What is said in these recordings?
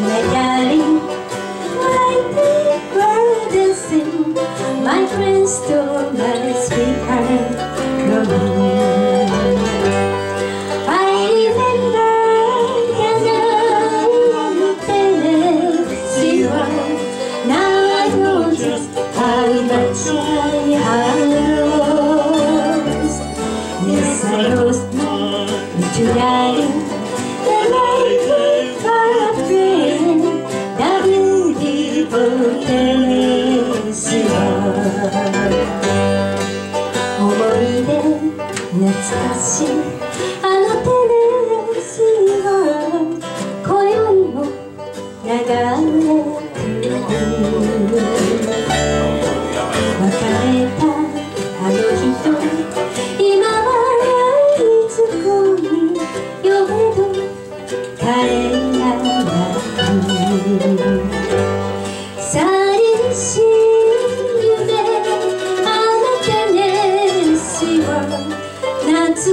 to my darling My big is dancing My friends to my sweetheart Romeo I remember Now I know just how much I lost Yes, I lost my darling The light 懐かしい。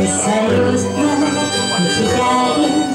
Você é luz, luz, luz,